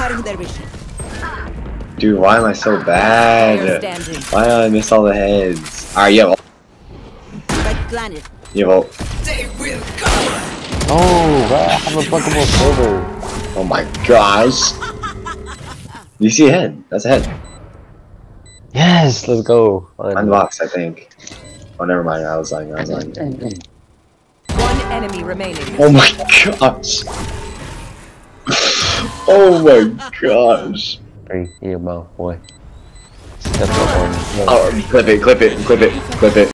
Cutting their vision. Dude, why am I so bad? Why did I miss all the heads? Alright, you have ult. Spike planted. You have ult. Oh, I have a buggable silver. Oh my gosh. You see a head. That's a head. Yes, let's go. On the box, I think. Oh, never mind. I was lying. I was lying. One enemy remaining. Oh my gosh. Oh my gosh. In your mouth, boy. Step up on. Oh, clip it, clip it, clip it, clip it.